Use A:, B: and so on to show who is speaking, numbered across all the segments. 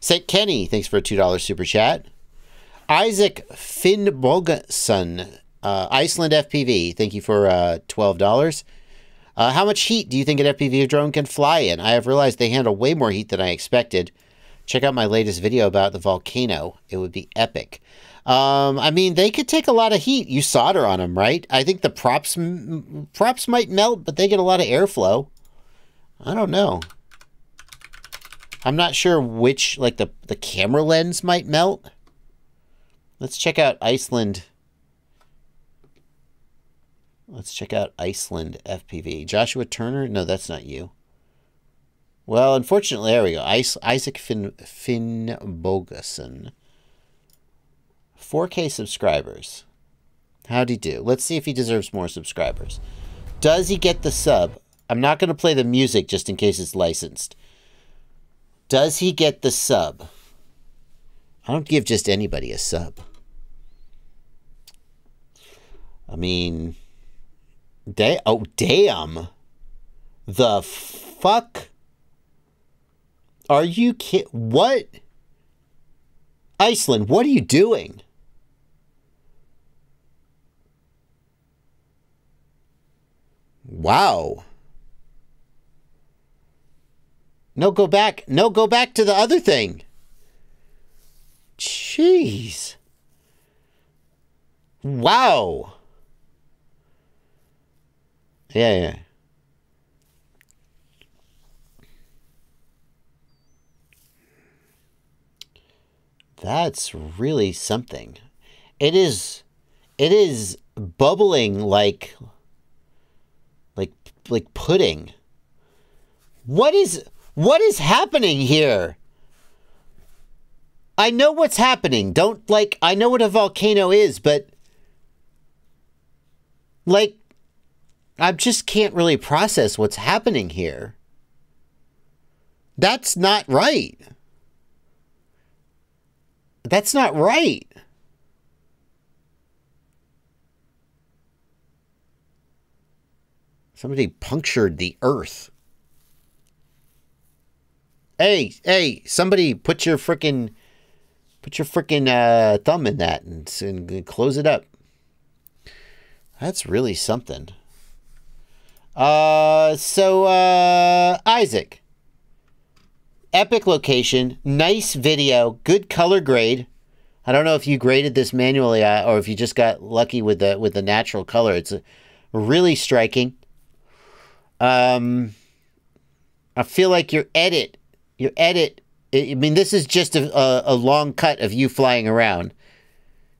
A: St. Kenny, thanks for a $2 super chat. Isaac Finnbogason, uh, Iceland FPV, thank you for uh, $12. Uh, how much heat do you think an FPV drone can fly in? I have realized they handle way more heat than I expected. Check out my latest video about the volcano. It would be epic. Um, I mean, they could take a lot of heat. You solder on them, right? I think the props props might melt, but they get a lot of airflow. I don't know. I'm not sure which, like the the camera lens might melt. Let's check out Iceland. Let's check out Iceland FPV. Joshua Turner? No, that's not you. Well, unfortunately, there we go. Isaac Finn, Finnbogason. 4K subscribers. How'd he do? Let's see if he deserves more subscribers. Does he get the sub? I'm not going to play the music just in case it's licensed. Does he get the sub? I don't give just anybody a sub. I mean, da- oh, damn. The fuck? Are you kid? What? Iceland, what are you doing? Wow. No, go back. No, go back to the other thing. Jeez. Wow. Yeah, yeah. That's really something. It is it is bubbling like like like pudding. What is what is happening here? I know what's happening. Don't like I know what a volcano is, but like I just can't really process what's happening here. That's not right. That's not right. Somebody punctured the earth. Hey, hey, somebody put your freaking put your freaking uh, thumb in that and, and close it up. That's really something. Uh, so uh, Isaac, epic location, nice video, good color grade. I don't know if you graded this manually uh, or if you just got lucky with the with the natural color. It's really striking. Um, I feel like your edit, your edit. I mean, this is just a, a, a long cut of you flying around.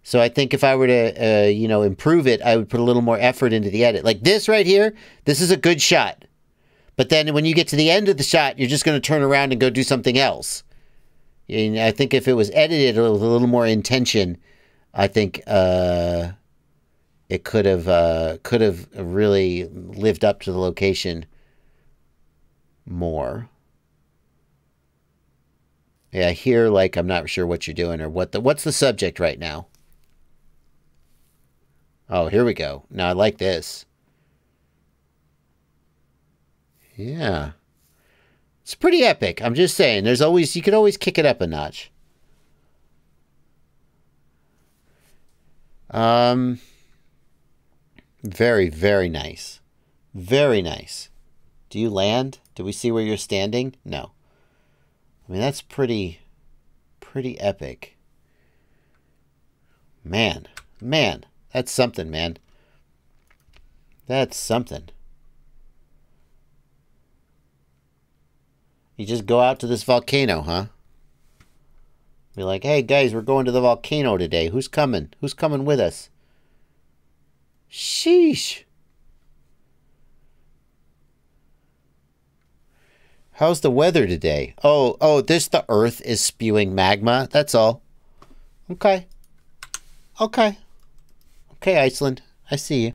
A: So I think if I were to, uh, you know, improve it, I would put a little more effort into the edit. Like this right here, this is a good shot. But then when you get to the end of the shot, you're just going to turn around and go do something else. And I think if it was edited with a little more intention, I think uh, it could have uh, could have really lived up to the location more. Yeah, here like I'm not sure what you're doing or what the what's the subject right now. Oh, here we go. Now I like this. Yeah. It's pretty epic. I'm just saying. There's always you could always kick it up a notch. Um very very nice. Very nice. Do you land? Do we see where you're standing? No. I mean that's pretty pretty epic. Man, man, that's something, man. That's something. You just go out to this volcano, huh? Be like, hey guys, we're going to the volcano today. Who's coming? Who's coming with us? Sheesh. How's the weather today? Oh, oh, this the earth is spewing magma. That's all. Okay. Okay. Okay, Iceland. I see you.